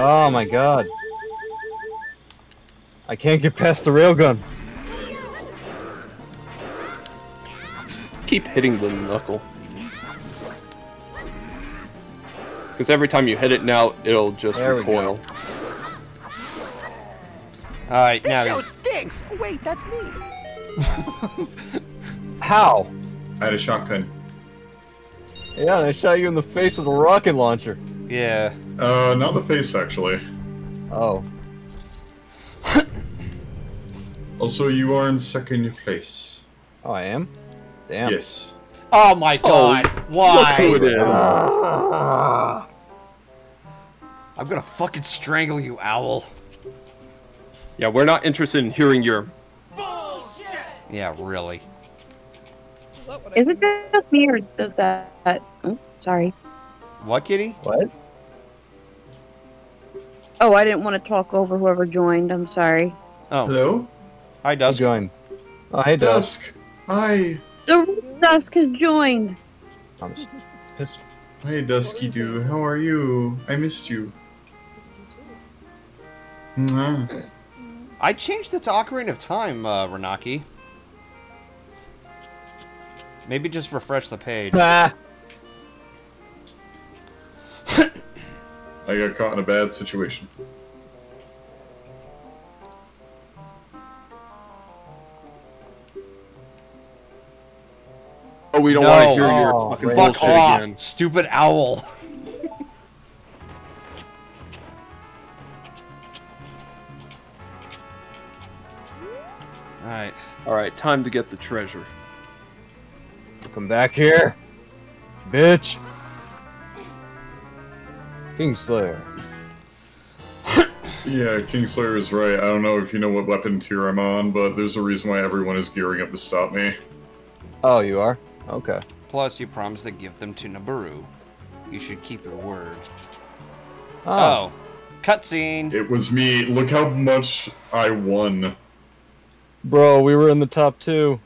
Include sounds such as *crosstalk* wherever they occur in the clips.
oh my god. I can't get past the railgun. Keep hitting the knuckle. Because every time you hit it now, it'll just There recoil. Alright, This now show he's- stinks! Wait, that's me! *laughs* How? I had a shotgun. Yeah, and I shot you in the face with a rocket launcher. Yeah. Uh, not the face, actually. Oh. *coughs* Also, you are in second place. Oh, I am? Damn. Yes. Oh my god. Why? Look who it is. I'm gonna fucking strangle you, owl. Yeah, we're not interested in hearing your. Bullshit. Yeah, really. Is it just me or does that? Oh, sorry. What, kitty? What? Oh, I didn't want to talk over whoever joined. I'm sorry. Oh, Hello? hi, Who Dusk. joined? Oh, hey, Dusk. Dusk. Hi. The dusk has joined. I'm pissed. Hey, Dusky Doo. How are you? I missed you. Mwah. I changed it to Ocarina of Time, uh, Renaki. Maybe just refresh the page. Ah! I got caught in a bad situation. Oh, we don't No. want to hear Oh, your fucking Fuck Fuck bullshit off, again. stupid owl. *laughs* Alright. All right, time to get the treasure. Come back here. Bitch. Kingslayer. *coughs* Yeah, Kingslayer is right. I don't know if you know what weapon tier I'm on, but there's a reason why everyone is gearing up to stop me. Oh, you are? Okay. Plus, you promised to give them to Nabooru. You should keep your word. Oh. Oh. Cutscene. It was me. Look how much I won. Bro, we were in the top two.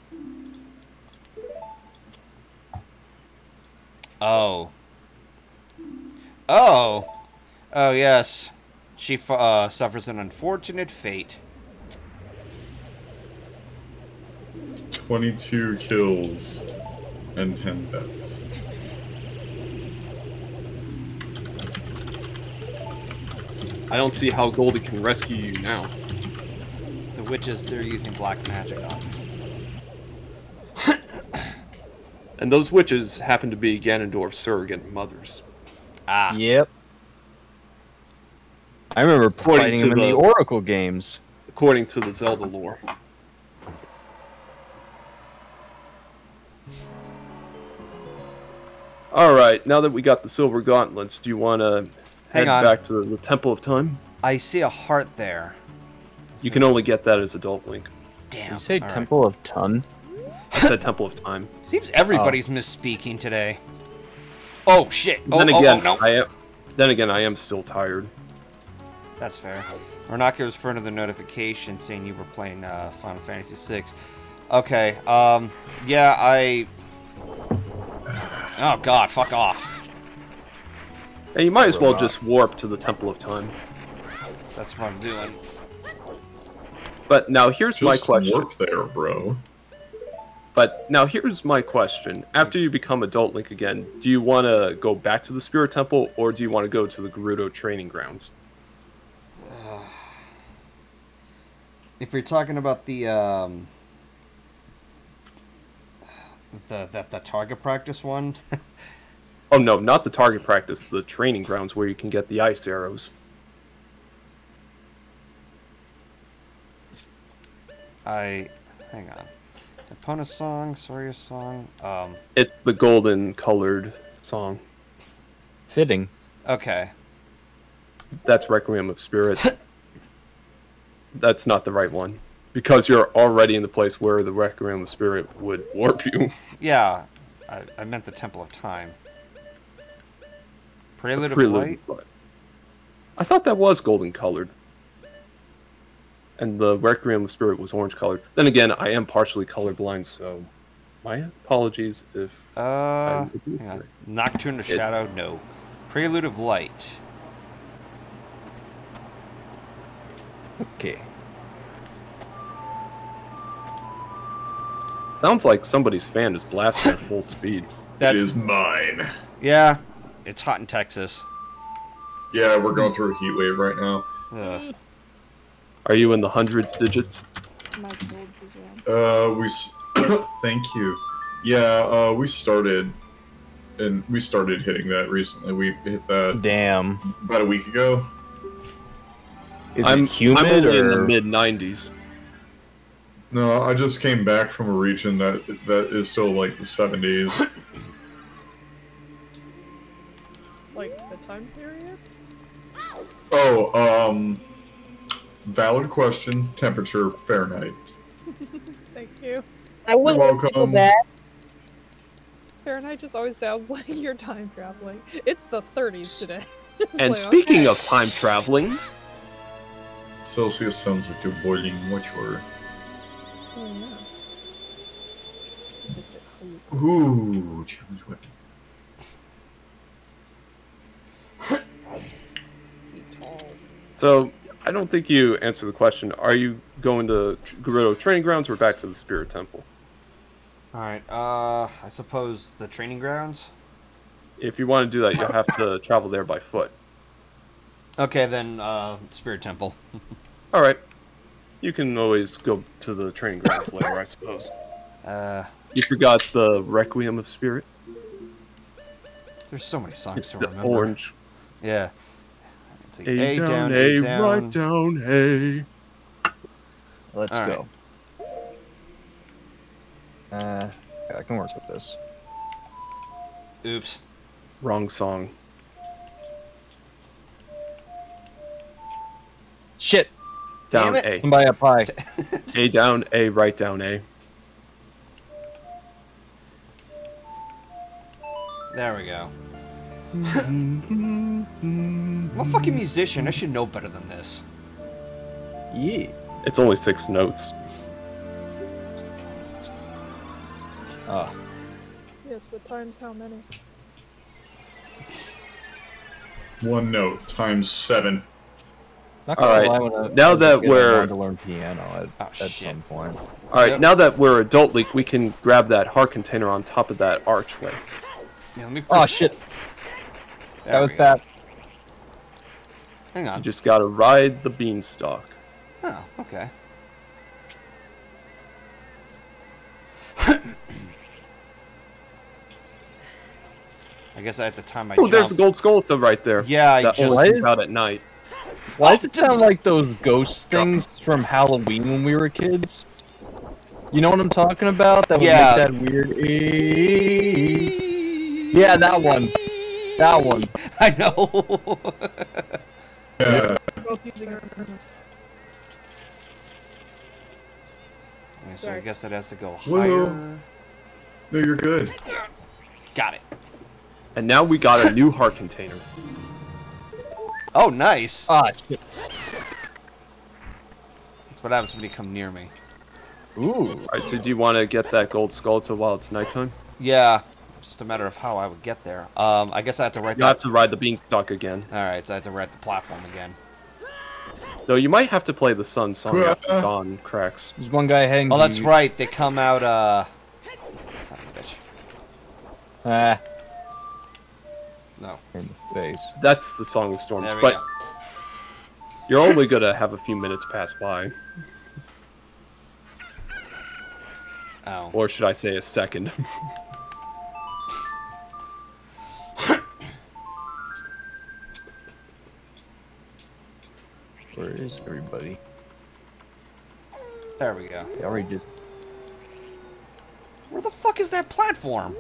Oh. Oh. Oh, yes. She uh, suffers an unfortunate fate. 22 kills and 10 deaths. I don't see how Goldie can rescue you now. The witches, they're using black magic on me. *coughs* And those witches happen to be Ganondorf's surrogate mothers. Ah. Yep. I remember According fighting him in the the- Oracle games. according to the Zelda lore. All right, now that we got the silver gauntlets, do you want to head on. back to the Temple of Time? I see a heart there. You can only get that as Adult Link. Damn. You say All right. Temple of Tun? I said Temple of Time. Seems everybody's misspeaking today. Oh shit! Oh, then oh, again, oh, no. I am. Then again, I am still tired. That's fair. Renaki was referring to the notification saying you were playing uh, Final Fantasy VI. Okay. Um. Yeah. I. Oh God! Fuck off. And you might as well just warp to the Temple of Time. That's what I'm doing. But now here's my Just question. warp there, bro. But now here's my question. After you become Adult Link again, do you want to go back to the Spirit Temple or do you want to go to the Gerudo training grounds? *sighs* If you're talking about the um. The that the target practice one. Oh no, not the target practice, the training grounds where you can get the ice arrows. I hang on. Epona song, Saria song. Um. It's the golden colored song. Fitting. Okay. That's Requiem of Spirit. That's not the right one. Because you're already in the place where the Requiem of Spirit would warp you. Yeah. I, I meant the Temple of Time. Prelude of Light. I thought that was golden colored. And the Requiem of Spirit was orange colored. Then again, I am partially colorblind, so my apologies if Uh, I'm- hang. Nocturne of It- Shadow, no. Prelude of Light. Okay. Sounds like somebody's fan is blasting at full speed. *laughs* That's mine. yeah. It's hot in Texas. Yeah, we're going through a heat wave right now. Ugh. Are you in the hundreds digits? My cold is. Uh, we. *coughs* Thank you. Yeah, uh, we started, and we started hitting that recently. We hit that Damn. about a week ago. Is I'm it humid I'm only in the or mid 90s. No, I just came back from a region that that is still like the 70s. *coughs* Like the time period? oh, um, valid question. Temperature Fahrenheit. *laughs* Thank you. I wouldn't You're feel welcome. bad. Fahrenheit just always sounds *laughs* like you're time traveling. It's the 30s today. *laughs* And like, speaking okay. of time traveling, Celsius sounds like you're boiling water. Oh, yeah. Is it- oh, Ooh, challenge weapon. so I don't think you answered the question. Are you going to Gerudo Training Grounds or back to the Spirit Temple? All right. Uh, I suppose the training grounds. If you want to do that, you'll have to travel there by foot. Okay, then uh, Spirit Temple. *laughs* All right. You can always go to the training grounds later, I suppose. *laughs* Uh, You forgot the Requiem of Spirit? there's so many songs It's to remember. orange. Yeah. It's like A, down, A, right down, A. Let's All right. go. Uh, yeah, I can work with this. Oops. Wrong song. Shit! Down Damn A. Somebody up high. A down, A, right down, A. There we go. *laughs* *laughs* I'm a fucking musician. I should know better than this. Yeah. It's only six notes. Oh, Yes, but times how many? One note times seven. not All gonna right, lie, now that we're- to learn piano at, Oh, at some point. All right, Yep. now that we're Adult Link, we can grab that heart container on top of that archway. Yeah, let me Oh shit! There That was go. Bad. Hang You just gotta ride the beanstalk. Oh, okay. *coughs* I guess I have to time my Oh, there's a jump. gold skeleton right there. Yeah, I that just only out at night. Why does it sound like those ghost things from Halloween when we were kids? You know what I'm talking about? That would Yeah. make that weird. Yeah, that one. That one. *laughs* I know. *laughs* Yeah. Both using our Okay, so I Sorry. guess it has to go Whoa. higher. No, you're good. Got it. And now we got a new heart container. Oh, nice. Ah, shit. That's what happens when you come near me. Ooh. Alright, so do you want to get that gold skeleton while it's nighttime? Yeah, just a matter of how I would get there. Um, I guess I have to write You'll have to ride the beanstalk again. All right, so I have to write the platform again. Though you might have to play the sun song after dawn cracks. There's one guy heading. Oh, that's right. They come out. Uh, son of a bitch. Ah, No. in the face. That's the Song of Storms. There we But go. you're only gonna have a few minutes pass by. Oh. Or should I say a second? *laughs* Where is everybody? There we go. They already just. Where the fuck is that platform?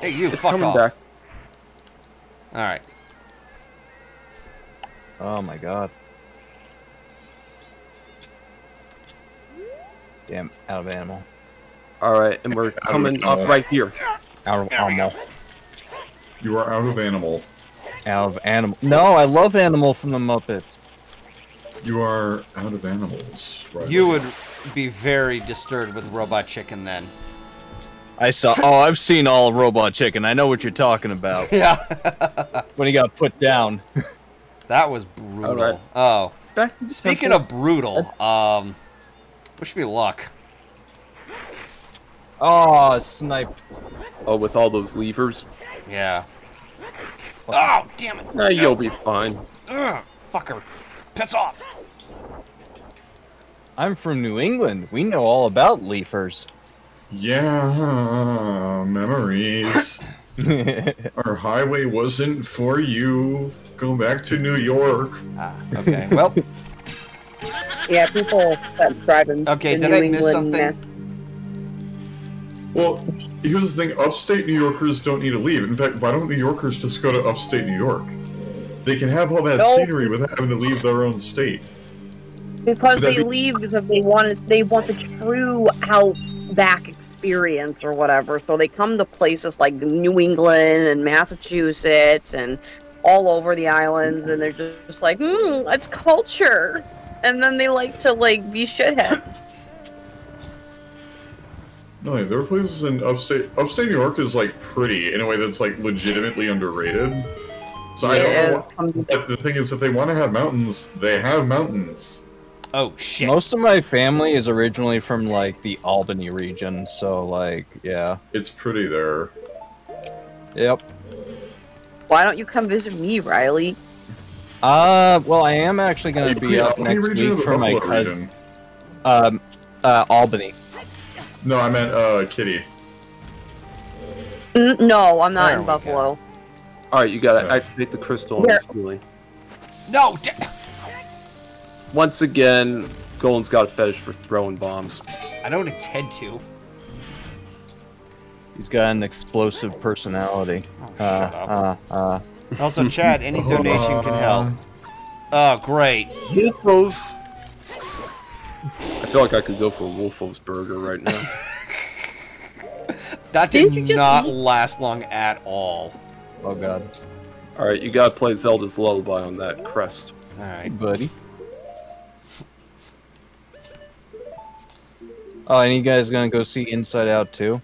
Hey, you. it's fuck coming off. back. All right. Oh my god. Damn, out of animal. Alright, and we're coming off right here. Out of animal. You are out of animal. Out of animal. No, I love animal from the Muppets. You are out of animals. Right. You would be very disturbed with Robot Chicken then. I saw. Oh, I've seen all of Robot Chicken. I know what you're talking about. *laughs* Yeah. when he got put down. that was brutal. Alright. Oh. back to Speaking temple. of brutal, um, wish me luck. Oh, sniped. oh, with all those levers, Yeah. Oh, damn it. eh, you'll be fine. Ugh, fucker. Piss off. I'm from New England. We know all about leafers. Yeah, memories. *laughs* Our highway wasn't for you. Go back to New York. Ah, okay. Well, *laughs* Yeah, people that driving. in Okay, did New I miss England, something? Well, here's the thing: upstate New Yorkers don't need to leave. In fact, why don't New Yorkers just go to upstate New York? They can have all that No. scenery without having to leave their own state. Because they be- leave because they want they want the true outback experience or whatever. So they come to places like New England and Massachusetts and all over the islands, and they're just like, hmm, it's culture. And then they like to like be shitheads. *laughs* No, there are places in upstate. Upstate New York is like pretty in a way that's like legitimately underrated. So I don't Yeah, know. What, but the thing is, if they want to have mountains, they have mountains. Oh shit. Most of my family is originally from like the Albany region, so like, yeah. It's pretty there. Yep. Why don't you come visit me, Riley? Uh, well, I am actually going to be Yeah, up Albany next region week for my cousin. region? Um, uh, Albany. No, I meant uh, Kitty. N- no, I'm not There in we go. Buffalo. All right, you gotta Yeah. activate the crystal on Where- the. No. Da- Once again, Golan's got a fetish for throwing bombs. I don't intend to. He's got an explosive personality. Oh, Uh, shut up. uh, uh. Also, Chad, any donation can help. Oh, great. Wolfos. I feel like I could go for a Wolfos burger right now. *laughs* That Didn't did you just not eat- last long at all. Oh god. All right, you gotta play Zelda's Lullaby on that crest. All right, buddy. Oh, and you guys gonna go see Inside Out too?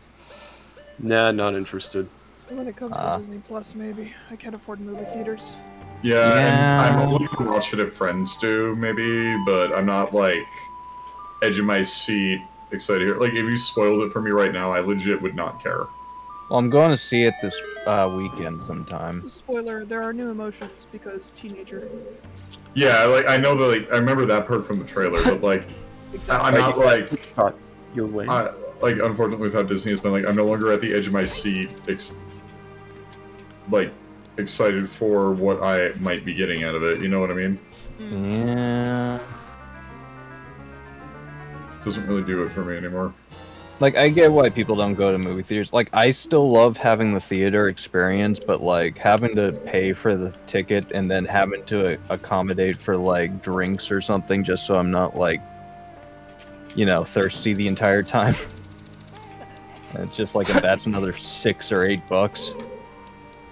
Nah, not interested. When it comes Ah. to Disney Plus, maybe I can't afford movie theaters. Yeah, Yeah. And I'm only gonna watch it if friends do, maybe, but I'm not like edge of my seat excited here. Like, if you spoiled it for me right now, I legit would not care. Well, I'm going to see it this uh, weekend sometime. Spoiler: there are new emotions because teenager. Yeah, like I know that. Like, I remember that part from the trailer, but like, *laughs* I- I'm not like, Got your way. I, like unfortunately with how Disney has been, like I'm no longer at the edge of my seat, ex- like excited for what I might be getting out of it. You know what I mean? Yeah. Doesn't really do it for me anymore. Like, I get why people don't go to movie theaters. Like, I still love having the theater experience, but like having to pay for the ticket and then having to accommodate for like drinks or something just so I'm not like, you know, thirsty the entire time. *laughs* It's just like if that's another six or eight bucks.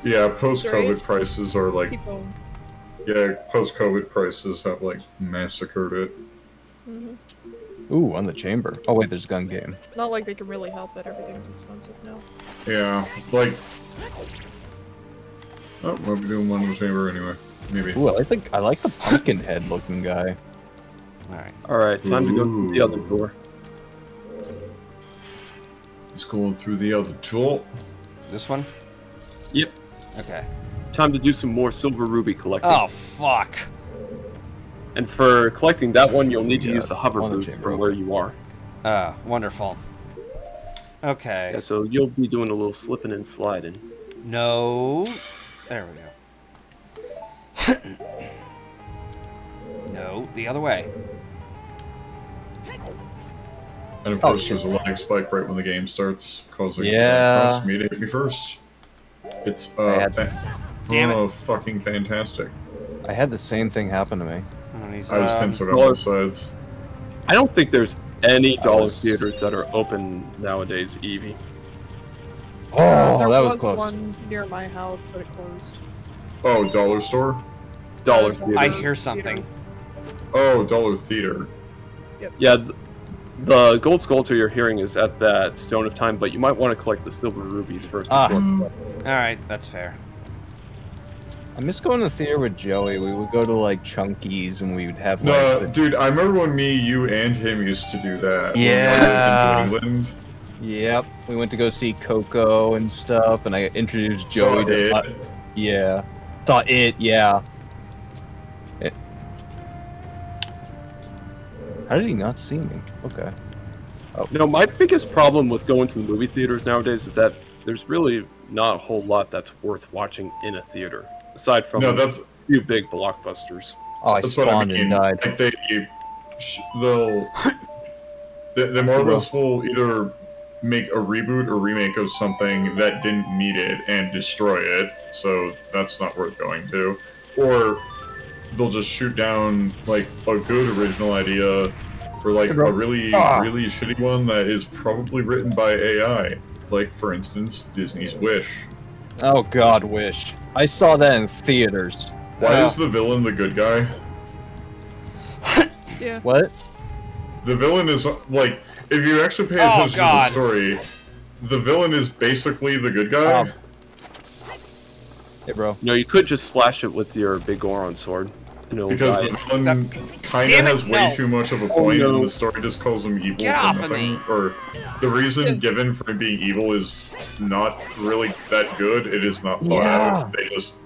Yeah, post-COVID prices are like Keep going. Yeah, post-COVID prices have like massacred it. Mhm. Ooh, on the chamber. Oh wait, there's gun game. Not like they can really help that everything's expensive now. Yeah, like. Oh, we'll be doing one in the chamber anyway. Maybe. Ooh, I like the I like the pumpkin head looking guy. All right. All right, time to go through the other door. He's going through the other door. This one? Yep. Okay. Time to do some more silver rupee collecting. Oh, fuck. And for collecting that one, you'll need to Yeah, use the hover on the boots chamber. from where you are. Ah, wonderful. Okay. Yeah, so you'll be doing a little slipping and sliding. No. There we go. *coughs* no, the other way. And of Oh, course, shit. there's a lag spike right when the game starts, causing Yeah. uh, me to hit me first. It's I uh, had- fa- Damn it. oh, fucking fantastic. I had the same thing happen to me. I was um, penciled on both sides. I don't think there's any dollar was- theaters that are open nowadays, Evie. Oh, there that was was close. one near my house, but it closed. Oh, dollar store. Dollar Uh, theaters. I hear something. Oh, dollar theater. Yeah, th- the gold Skulltula you're hearing is at that Stone of Time, but you might want to collect the silver rupees first. Ah. before- All right, that's fair. I miss going to the theater with Joey. We would go to like Chunky's and we would have like. No, the- dude, I remember when me, you, and him used to do that. Yeah. in England. Yep, we went to go see Coco and stuff, and I introduced Saw Joey to. it. yeah, saw it. Yeah. How did he not see me? Okay. Oh. You know, my biggest problem with going to the movie theaters nowadays is that there's really not a whole lot that's worth watching in a theater, aside from No, that's a few big blockbusters. Oh, I that's what I spawned mean. and died. Like they, they'll they, they more or less will either make a reboot or remake of something that didn't need it and destroy it, so that's not worth going to, or they'll just shoot down like a good original idea for like a really Ah. really shitty one that is probably written by AI. Like for instance, Disney's Wish. Oh God, wish. I saw that in theaters. Why Yeah. is the villain the good guy? *laughs* Yeah. What? The villain is like, if you actually pay Oh, attention God. to the story, the villain is basically the good guy. Um, Hey, bro. No, you could just slash it with your big Goron sword. And because the villain kind of it, has way no. too much of a Oh, no. and the story just calls him evil Get for off of nothing. me. Or the reason given for him being evil is not really that good. It is not thought Yeah. out. They just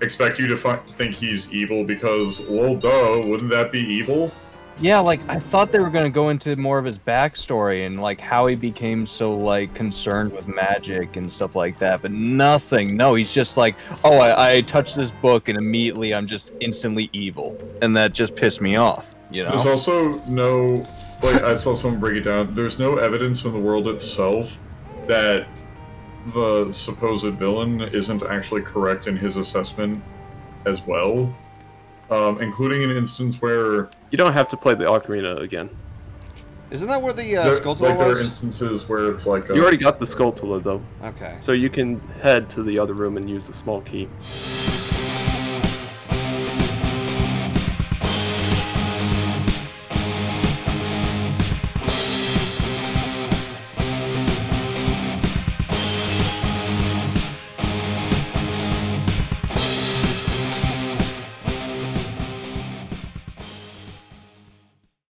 expect you to fi- think he's evil because, well, duh, wouldn't that be evil? Yeah, like I thought they were gonna go into more of his backstory and like how he became so like concerned with magic and stuff like that, but nothing. No, he's just like, oh, I, I touched this book and immediately I'm just instantly evil, and that just pissed me off. You know? There's also no, like I saw someone break it down. There's no evidence in the world itself that the supposed villain isn't actually correct in his assessment as well, um, including an instance where You don't have to play the Ocarina again. Isn't that where the uh, there, Skulltula like there are instances where it's like uh, You already got the Skulltula though, Okay. so you can head to the other room and use the small key.